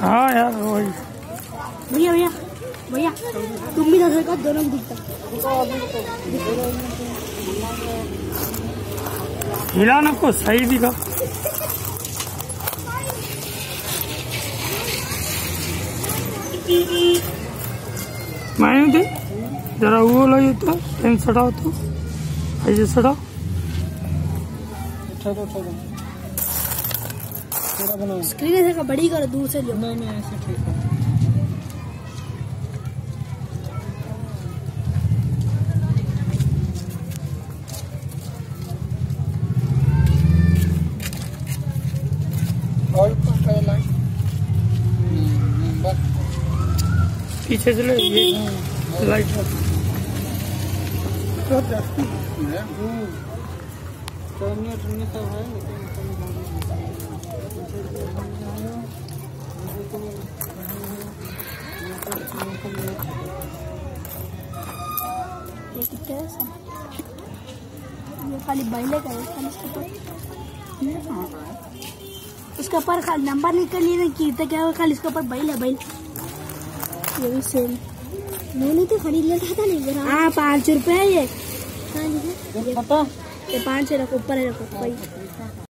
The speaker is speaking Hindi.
हाँ यार वही। भैया भैया भैया तुम भी दस का दोनों दिखता। हिला ना को सही दिखा मैं दे जरा वो लगे तो पेन सटाओ तो ऐसे सटाओ स्क्रीन ऐसे का बड़ी कर दूर से लो नहीं नहीं ऐसे ठीक है। और पहला बस पीछे से ले ये लाइट तो जाती है। चलने चलने सब है ये कितना है सब? ये खाली बैले का है इसके ऊपर उसके ऊपर खाली नंबर निकल लिए ना की तो क्या खाली इसके ऊपर बैल है बैल। ये भी सेम मैंने तो खरीद लिया था नहीं हाँ पाँच रुपए है ये। हाँ ये पाँच है रखो ऊपर है रखो भाई